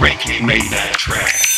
Frankie made that track.